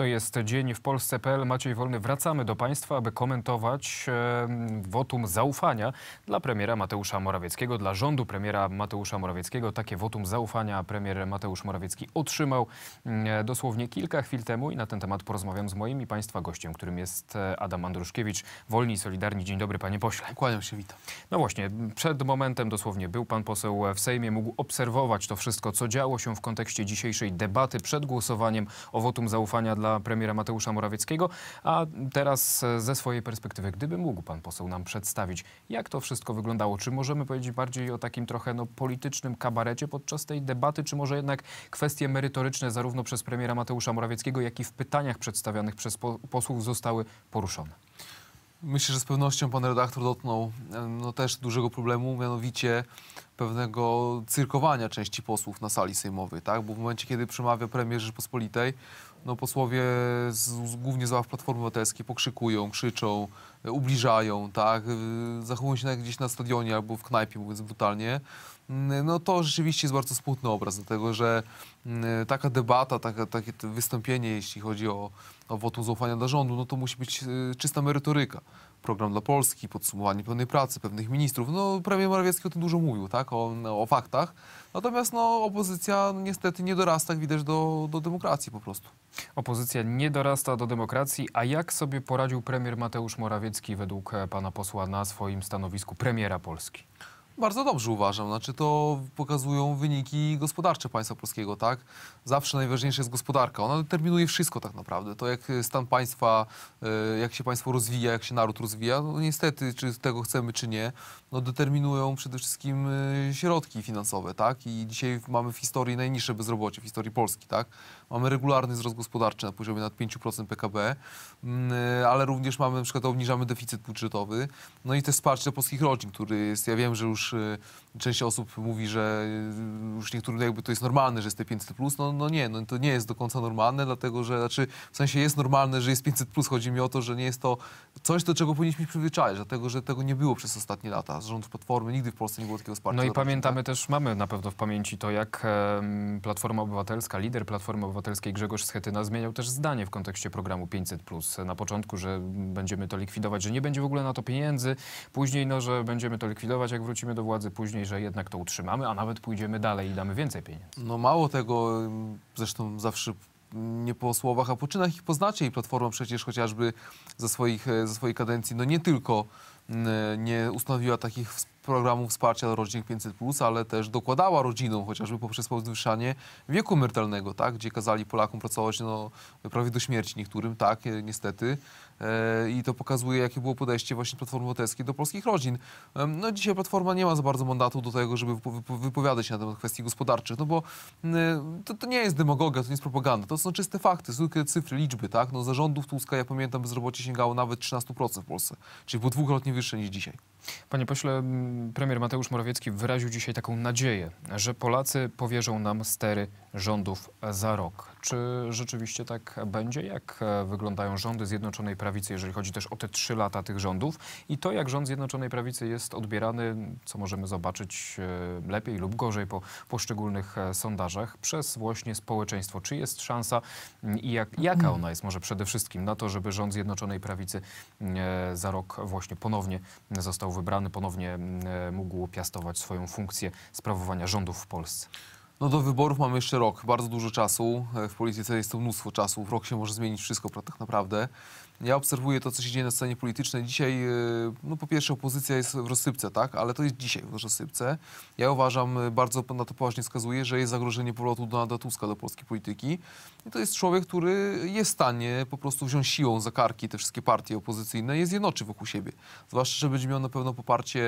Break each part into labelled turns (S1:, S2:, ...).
S1: To jest dzień w Polsce.pl. Maciej Wolny, wracamy do Państwa, aby komentować e, wotum zaufania dla premiera Mateusza Morawieckiego, dla rządu premiera Mateusza Morawieckiego. Takie wotum zaufania premier Mateusz Morawiecki otrzymał e, dosłownie kilka chwil temu i na ten temat porozmawiam z moim i Państwa gościem, którym jest e, Adam Andruszkiewicz, Wolni i Solidarni. Dzień dobry, panie pośle.
S2: Kłaniam się, witam.
S1: No właśnie, przed momentem dosłownie był pan poseł w Sejmie, mógł obserwować to wszystko, co działo się w kontekście dzisiejszej debaty przed głosowaniem o wotum zaufania dla premiera Mateusza Morawieckiego. A teraz e, ze swojej perspektywy, gdyby mógł pan poseł nam przedstawić, jak to wszystko wyglądało? Czy możemy powiedzieć bardziej o takim trochę no, politycznym kabarecie podczas tej debaty, czy może jednak kwestie merytoryczne zarówno przez premiera Mateusza Morawieckiego, jak i w pytaniach przedstawianych przez po posłów zostały poruszone?
S2: Myślę, że z pewnością pan redaktor dotknął e, no, też dużego problemu, mianowicie pewnego cyrkowania części posłów na sali sejmowej, tak? Bo w momencie, kiedy przemawia premier Rzeczypospolitej, no posłowie z, głównie z ław Platformy Obywatelskiej pokrzykują, krzyczą, e, ubliżają, tak? E, Zachowują się gdzieś na stadionie albo w knajpie, mówiąc brutalnie. Mm, No to rzeczywiście jest bardzo smutny obraz, dlatego że mm, taka debata, taka, takie wystąpienie, jeśli chodzi o, o wotum zaufania dla rządu, no to musi być y, czysta merytoryka. Program dla Polski, podsumowanie pełnej pracy, pewnych ministrów. No premier Morawiecki o tym dużo mówił, tak? O, o faktach. Natomiast no, opozycja no, niestety nie dorasta, jak widać, do, do demokracji po prostu.
S1: Opozycja nie dorasta do demokracji, a jak sobie poradził premier Mateusz Morawiecki według e, pana posła na swoim stanowisku premiera Polski?
S2: Bardzo dobrze uważam. Znaczy to pokazują wyniki gospodarcze państwa polskiego, tak? Zawsze najważniejsza jest gospodarka. Ona determinuje wszystko tak naprawdę. To jak stan państwa, e, jak się państwo rozwija, jak się naród rozwija, no niestety, czy tego chcemy, czy nie, no determinują przede wszystkim e, środki finansowe, tak? I dzisiaj mamy w historii najniższe bezrobocie w historii Polski, tak? Mamy regularny wzrost gospodarczy na poziomie nad 5% PKB, mm, ale również mamy na przykład obniżamy deficyt budżetowy. No i też wsparcie dla polskich rodzin, który jest, ja wiem, że już e, część osób mówi, że e, już niektórym jakby to jest normalne, że jest te 500 plus. No, no nie, no to nie jest do końca normalne, dlatego że, znaczy w sensie jest normalne, że jest 500 plus. Chodzi mi o to, że nie jest to coś, do czego powinniśmy przyzwyczaić, dlatego że tego nie było przez ostatnie lata. Z rządów Platformy nigdy w Polsce nie było takiego wsparcia.
S1: No i pamiętamy też, mamy na pewno w pamięci to, jak Platforma Obywatelska, lider Platformy Obywatelskiej Grzegorz Schetyna zmieniał też zdanie w kontekście programu 500+. Na początku, że będziemy to likwidować, że nie będzie w ogóle na to pieniędzy. Później, no, że będziemy to likwidować, jak wrócimy do władzy. Później, że jednak to utrzymamy, a nawet pójdziemy dalej i damy więcej pieniędzy.
S2: No mało tego, zresztą zawsze nie po słowach, a po czynach ich poznacie i Platforma przecież chociażby ze, swoich, e, ze swojej kadencji, no nie tylko nie ustanowiła takich programów wsparcia dla rodzin 500+, ale też dokładała rodzinom, chociażby poprzez podwyższanie wieku emerytalnego, tak, gdzie kazali Polakom pracować no, prawie do śmierci niektórym, tak, e, niestety. E, I to pokazuje, jakie było podejście właśnie Platformy Obywatelskiej do polskich rodzin. No dzisiaj Platforma nie ma za bardzo mandatu do tego, żeby wypo- wypo- wypowiadać się na temat kwestii gospodarczych, no bo mm, to, to nie jest demagogia, to nie jest propaganda, to są czyste fakty, zwykłe cyfry, liczby, tak? No za rządów Tuska, ja pamiętam, bezrobocie sięgało nawet 13% w Polsce, czyli było dwukrotnie wyższe niż dzisiaj.
S1: Panie pośle, premier Mateusz Morawiecki wyraził dzisiaj taką nadzieję, że Polacy powierzą nam stery rządów za rok. Czy rzeczywiście tak będzie? Jak e, wyglądają rządy Zjednoczonej Prawicy, jeżeli chodzi też o te trzy lata tych rządów? I to, jak rząd Zjednoczonej Prawicy jest odbierany, co możemy zobaczyć e, lepiej lub gorzej po poszczególnych e, sondażach, przez właśnie społeczeństwo. Czy jest szansa m, i jak, jaka ona jest może przede wszystkim na to, żeby rząd Zjednoczonej Prawicy za rok właśnie ponownie został wybrany, ponownie e, mógł piastować swoją funkcję sprawowania rządów w Polsce.
S2: No do wyborów mamy jeszcze rok, bardzo dużo czasu. E, W polityce jest to mnóstwo czasu. W rok się może zmienić wszystko tak naprawdę. Ja obserwuję to, co się dzieje na scenie politycznej. Dzisiaj, e, no po pierwsze, opozycja jest w rozsypce, tak? Ale to jest dzisiaj w rozsypce. Ja uważam, e, bardzo na to poważnie wskazuję, że jest zagrożenie powrotu Donalda Tuska do polskiej polityki. I to jest człowiek, który jest w stanie po prostu wziąć siłą za karki te wszystkie partie opozycyjne i je zjednoczy wokół siebie. Zwłaszcza, że będzie miał na pewno poparcie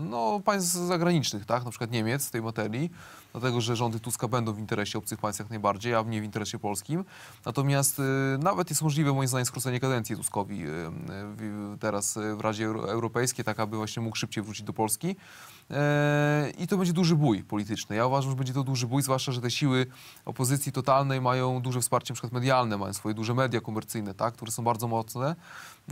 S2: no, państw zagranicznych, tak? Na przykład Niemiec w tej materii dlatego że rządy Tuska będą w interesie obcych państw jak najbardziej, a nie w interesie polskim. Natomiast y, nawet jest możliwe moim zdaniem skrócenie kadencji Tuskowi e, w- teraz w Radzie Euro- Europejskiej, tak aby właśnie mógł szybciej wrócić do Polski. E, I to będzie duży bój polityczny. Ja uważam, że będzie to duży bój, zwłaszcza, że te siły opozycji totalnej mają duże wsparcie przykład medialne, mają swoje duże media komercyjne, tak, które są bardzo mocne.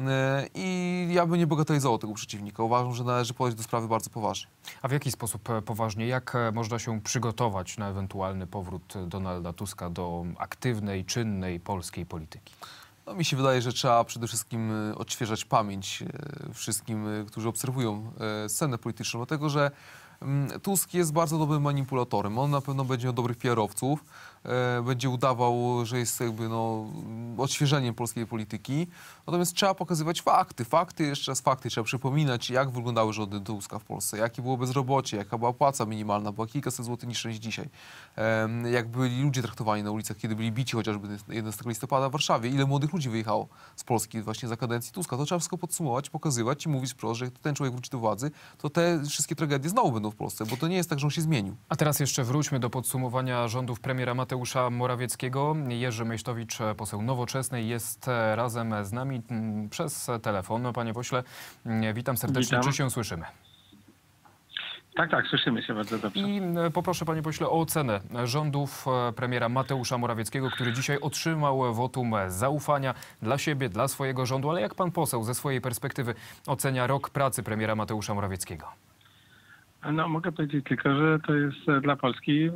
S2: E, I ja bym nie bagatelizował tego przeciwnika. Uważam, że należy podejść do sprawy bardzo poważnie.
S1: A w jaki sposób e, poważnie? Jak e, można się przygotować na ewentualny powrót Donalda Tuska do aktywnej, czynnej polskiej polityki?
S2: No, mi się wydaje, że trzeba przede wszystkim e, odświeżać pamięć e, wszystkim, e, którzy obserwują scenę polityczną, dlatego że mm, Tusk jest bardzo dobrym manipulatorem. On na pewno będzie miał dobrych e, będzie udawał, że jest jakby no, odświeżeniem polskiej polityki. Natomiast trzeba pokazywać fakty. Fakty, jeszcze raz fakty. Trzeba przypominać, jak wyglądały rządy Tuska w Polsce, jakie było bezrobocie, jaka była płaca minimalna, była kilkaset złotych niższa niż dzisiaj. Jak byli ludzie traktowani na ulicach, kiedy byli bici chociażby 11 listopada w Warszawie. Ile młodych ludzi wyjechało z Polski właśnie za kadencji Tuska. To trzeba wszystko podsumować, pokazywać i mówić wprost, że jak ten człowiek wróci do władzy, to te wszystkie tragedie znowu będą w Polsce, bo to nie jest tak, że on się zmienił.
S1: A teraz jeszcze wróćmy do podsumowania rządów premiera Mateusza Morawieckiego. Jerzy Mejsztowicz, poseł Nowoczesnej, jest e, razem z nami mm, przez telefon. Panie pośle, mm, witam serdecznie.
S3: Witam.
S1: Czy się słyszymy?
S3: Tak, tak, słyszymy się bardzo dobrze.
S1: I e, poproszę panie pośle o ocenę rządów e, premiera Mateusza Morawieckiego, który dzisiaj otrzymał wotum zaufania dla siebie, dla swojego rządu. Ale jak pan poseł ze swojej perspektywy ocenia rok pracy premiera Mateusza Morawieckiego?
S3: No mogę powiedzieć tylko, że to jest e, dla Polski e,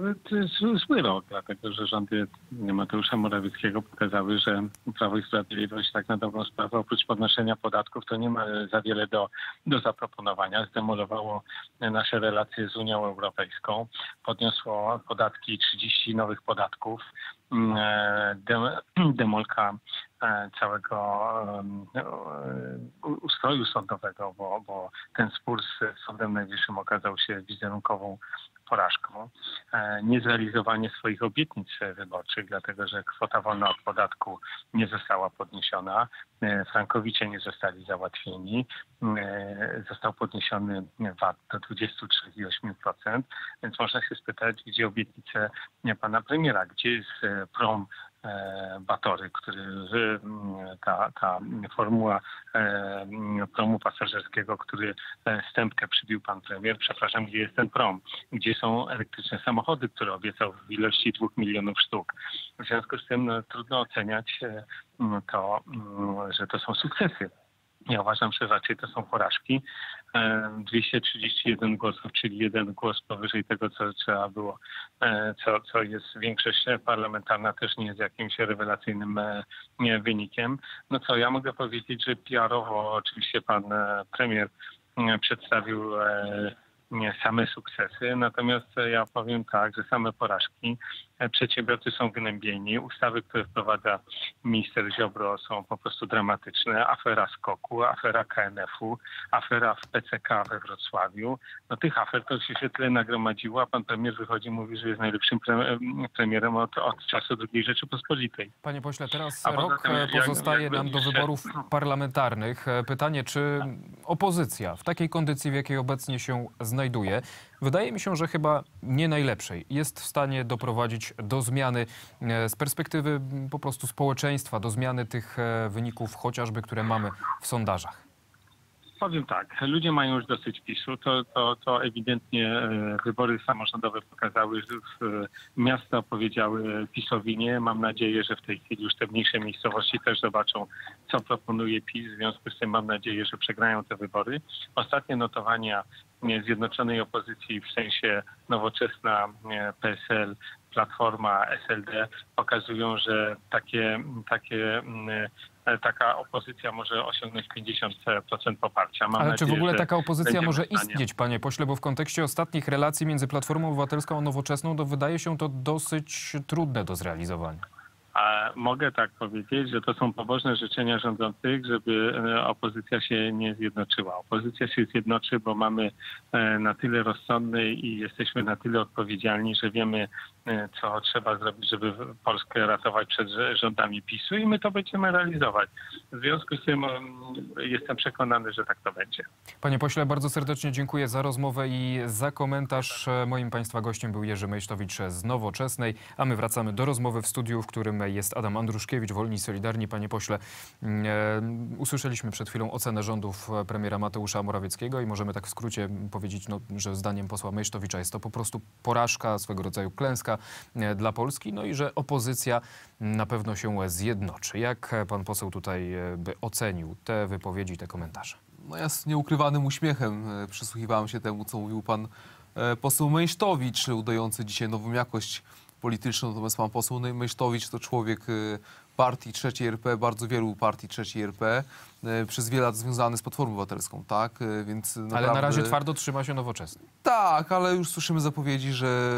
S3: zły rok, dlatego że rządy Mateusza Morawieckiego pokazały, że Prawo i Sprawiedliwość tak na dobrą sprawę oprócz podnoszenia podatków to nie ma za wiele do, do zaproponowania. Zdemolowało nasze relacje z Unią Europejską, podniosło podatki, 30 nowych podatków, demolka e, całego e, ustroju sądowego, bo, bo ten spór z Sądem Najwyższym okazał się wizerunkową porażką. E, Niezrealizowanie swoich obietnic wyborczych, dlatego że kwota wolna od podatku nie została podniesiona, e, frankowicze nie zostali załatwieni, e, został podniesiony VAT do 23,8%, więc można się spytać, gdzie obietnice pana premiera, gdzie jest prom Batory, który ta, ta formuła e, promu pasażerskiego, który e, stępkę przybił pan premier. Przepraszam, gdzie jest ten prom? Gdzie są elektryczne samochody, które obiecał w ilości dwóch milionów sztuk? W związku z tym no, trudno oceniać e, to, m, że to są sukcesy. Ja uważam, że raczej to są porażki. E, 231 głosów, czyli jeden głos powyżej tego, co trzeba było, e, co, co jest większość parlamentarna, też nie jest jakimś rewelacyjnym e, wynikiem. No co, ja mogę powiedzieć, że PR-owo oczywiście pan e, premier e, przedstawił e, same sukcesy, natomiast e, ja powiem tak, że same porażki. E, Przedsiębiorcy są gnębieni, ustawy, które wprowadza minister Ziobro są po prostu dramatyczne. Afera Skoku, afera KNF-u, afera w PCK we Wrocławiu. No tych afer to się tyle nagromadziło, a pan premier wychodzi i mówi, że jest najlepszym pre premierem od, od czasu II Rzeczypospolitej.
S1: Panie pośle, teraz
S3: A
S1: rok e,
S3: jak-
S1: pozostaje
S3: jakby
S1: nam do
S3: jeszcze-
S1: wyborów parlamentarnych. E, Pytanie, czy opozycja w takiej kondycji, w jakiej obecnie się znajduje, wydaje mi się, że chyba nie najlepszej, jest w stanie doprowadzić do zmiany e, z perspektywy m, po prostu społeczeństwa, do zmiany tych e, wyników chociażby, które mamy w sondażach.
S3: Powiem tak, ludzie mają już dosyć PiSu. To, to, to ewidentnie e, wybory samorządowe pokazały, że e, miasta powiedziały PiSowi nie. Mam nadzieję, że w tej chwili już te mniejsze miejscowości też zobaczą, co proponuje PiS. W związku z tym mam nadzieję, że przegrają te wybory. Ostatnie notowania nie, zjednoczonej opozycji w sensie nowoczesna PSL, Platforma, SLD pokazują, że takie, takie e, taka opozycja może osiągnąć 50% poparcia. Mam
S1: Ale czy w
S3: nadzieję,
S1: ogóle taka opozycja może istnieć, panie pośle, bo w kontekście ostatnich relacji między Platformą Obywatelską a Nowoczesną, to wydaje się to dosyć trudne do zrealizowania.
S3: A mogę tak powiedzieć, że to są pobożne życzenia rządzących, żeby e, opozycja się nie zjednoczyła. Opozycja się zjednoczy, bo mamy e, na tyle rozsądny i jesteśmy na tyle odpowiedzialni, że wiemy, e, co trzeba zrobić, żeby Polskę ratować przed rządami PiSu i my to będziemy realizować. W związku z tym em, jestem przekonany, że tak to będzie.
S1: Panie pośle, bardzo serdecznie dziękuję za rozmowę i za komentarz. Moim Państwa gościem był Jerzy Mejsztowicz z Nowoczesnej, a my wracamy do rozmowy w studiu, w którym jest Adam Andruszkiewicz, Wolni Solidarni. Panie pośle, mm, e, usłyszeliśmy przed chwilą ocenę rządów premiera Mateusza Morawieckiego i możemy tak w skrócie powiedzieć, no, że zdaniem posła Mejsztowicza jest to po prostu porażka, swego rodzaju klęska e, dla Polski, no i że opozycja na pewno się zjednoczy. Jak pan poseł tutaj e, by ocenił te wypowiedzi, te komentarze?
S2: No ja z nieukrywanym uśmiechem e, przysłuchiwałem się temu, co mówił pan poseł Mejsztowicz, udający dzisiaj nową jakość polityczną. Natomiast pan poseł Mejsztowicz to człowiek partii trzeciej RP, bardzo wielu partii trzeciej RP, e, przez wiele lat związany z Platformą Obywatelską, tak? E, Więc
S1: Ale
S2: naprawdę...
S1: na razie twardo trzyma się nowoczesny.
S2: Tak, ale już słyszymy zapowiedzi, że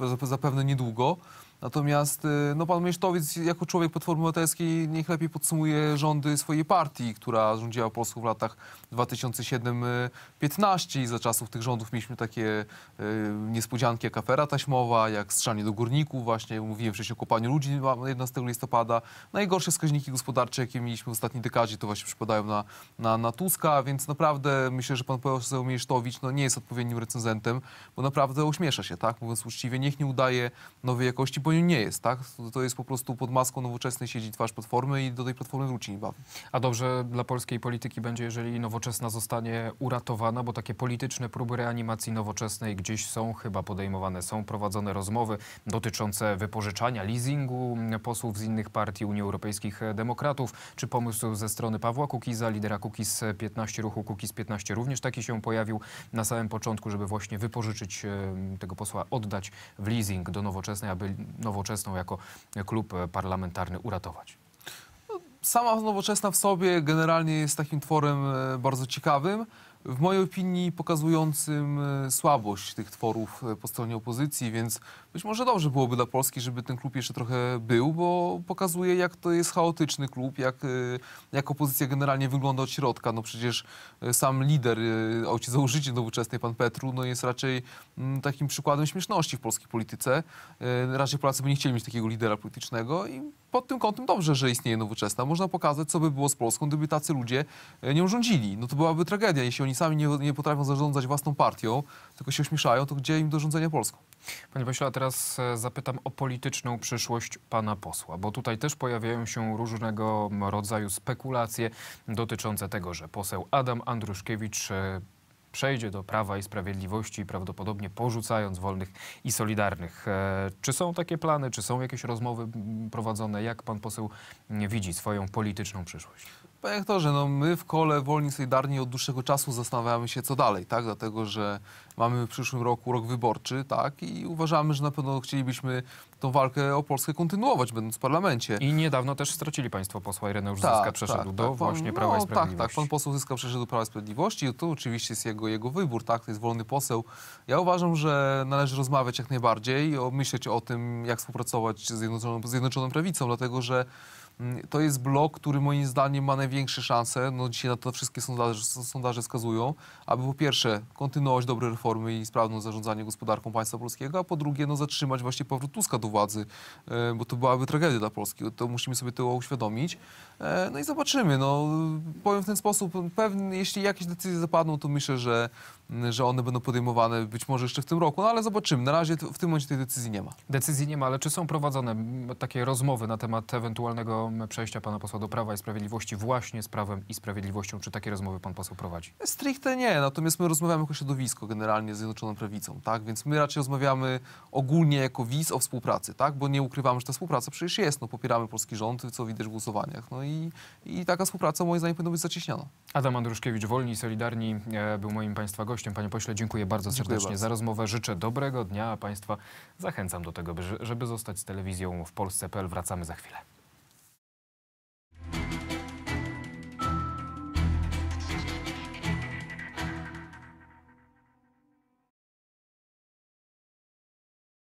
S2: zap- zapewne niedługo. Natomiast y, no, pan Miesztowiec jako człowiek Platformy Obywatelskiej niech lepiej podsumuje rządy swojej partii, która rządziła Polską w latach 2007-15 i za czasów tych rządów mieliśmy takie y, niespodzianki jak afera taśmowa, jak strzanie do górników. Właśnie, mówiłem wcześniej o kopaniu ludzi 11 listopada. Najgorsze wskaźniki gospodarcze, jakie mieliśmy w ostatniej dekadzie, to właśnie przypadają na, na, na Tuska, więc naprawdę myślę, że pan poseł no, nie jest odpowiednim recenzentem, bo naprawdę ośmiesza się, tak, mówiąc uczciwie, niech nie udaje nowej jakości, nią nie jest, tak? To, to jest po prostu pod maską nowoczesnej siedzi twarz Platformy i do tej Platformy wróci niebawem.
S1: A dobrze dla polskiej polityki będzie, jeżeli nowoczesna zostanie uratowana, bo takie polityczne próby reanimacji nowoczesnej gdzieś są chyba podejmowane, są prowadzone rozmowy dotyczące wypożyczania, leasingu posłów z innych partii Unii Europejskich Demokratów, czy pomysł ze strony Pawła Kukiza, lidera Kukiz 15, ruchu Kukiz 15 również taki się pojawił na samym początku, żeby właśnie wypożyczyć e, tego posła, oddać w leasing do nowoczesnej, aby nowoczesną jako klub parlamentarny uratować.
S2: Sama nowoczesna w sobie generalnie jest takim tworem e, bardzo ciekawym. W mojej opinii pokazującym e, słabość tych tworów e, po stronie opozycji, więc być może dobrze byłoby dla Polski, żeby ten klub jeszcze trochę był, bo pokazuje, jak to jest chaotyczny klub, jak, e, jak opozycja generalnie wygląda od środka. No przecież sam lider, ojciec założyciel nowoczesnej, pan Petru, no jest raczej mm, takim przykładem śmieszności w polskiej polityce. Raczej Polacy by nie chcieli mieć takiego lidera politycznego i pod tym kątem dobrze, że istnieje nowoczesna. Można pokazać, co by było z Polską, gdyby tacy ludzie e, nią rządzili. No to byłaby tragedia. Jeśli oni sami nie, nie potrafią zarządzać własną partią, tylko się ośmieszają, to gdzie im do rządzenia Polską?
S1: Panie pośle, a teraz e, zapytam o polityczną przyszłość pana posła, bo tutaj też pojawiają się różnego rodzaju spekulacje dotyczące tego, że poseł Adam Andruszkiewicz e, przejdzie do Prawa i Sprawiedliwości, prawdopodobnie porzucając wolnych i solidarnych. E, Czy są takie plany, czy są jakieś rozmowy prowadzone? Jak pan poseł widzi swoją polityczną przyszłość?
S2: Panie aktorze, no my w kole Wolni Solidarni od dłuższego czasu zastanawiamy się, co dalej, tak? Dlatego, że mamy w przyszłym roku rok wyborczy, tak? I uważamy, że na pewno chcielibyśmy tą walkę o Polskę kontynuować, będąc w parlamencie.
S1: I niedawno też stracili państwo posła Ireneusz Zyska, przeszedł do
S2: pan-
S1: właśnie Prawa
S2: no,
S1: i Sprawiedliwości.
S2: Tak, tak, pan poseł Zyska przeszedł do Prawa i Sprawiedliwości, to oczywiście jest jego, jego wybór, tak, to jest wolny poseł. Ja uważam, że należy rozmawiać jak najbardziej, myśleć o tym, jak współpracować z Zjednoczoną, z Zjednoczoną Prawicą, dlatego że to jest blok, który moim zdaniem ma największe szanse, no dzisiaj na to wszystkie sondaże, sondaże wskazują, aby po pierwsze kontynuować dobre reformy i sprawne zarządzanie gospodarką państwa polskiego, a po drugie no, zatrzymać właśnie powrót Tuska do władzy, e, bo to byłaby tragedia dla Polski. To musimy sobie to uświadomić. E, No i zobaczymy. No, powiem w ten sposób, pewnie, jeśli jakieś decyzje zapadną, to myślę, że, że one będą podejmowane być może jeszcze w tym roku, no ale zobaczymy. Na razie w tym momencie tej decyzji nie ma.
S1: Decyzji nie ma, ale czy są prowadzone takie rozmowy na temat ewentualnego przejścia pana posła do Prawa i Sprawiedliwości właśnie z Prawem i Sprawiedliwością? Czy takie rozmowy pan poseł prowadzi?
S2: Stricte nie, natomiast my rozmawiamy jako środowisko generalnie z Zjednoczoną Prawicą, tak? Więc my raczej rozmawiamy ogólnie jako WIS o współpracy, tak? Bo nie ukrywamy, że ta współpraca przecież jest, no popieramy polski rząd, co widać w głosowaniach, no i, i taka współpraca moim zdaniem powinna być zacieśniana.
S1: Adam Andruszkiewicz, Wolni i Solidarni, e, był moim państwa gościem. Panie pośle, dziękuję bardzo
S2: Dziękuję
S1: serdecznie
S2: bardzo.
S1: za rozmowę. Życzę dobrego dnia, a państwa zachęcam do tego, by- żeby zostać z telewizją w Polsce.pl. Wracamy za chwilę.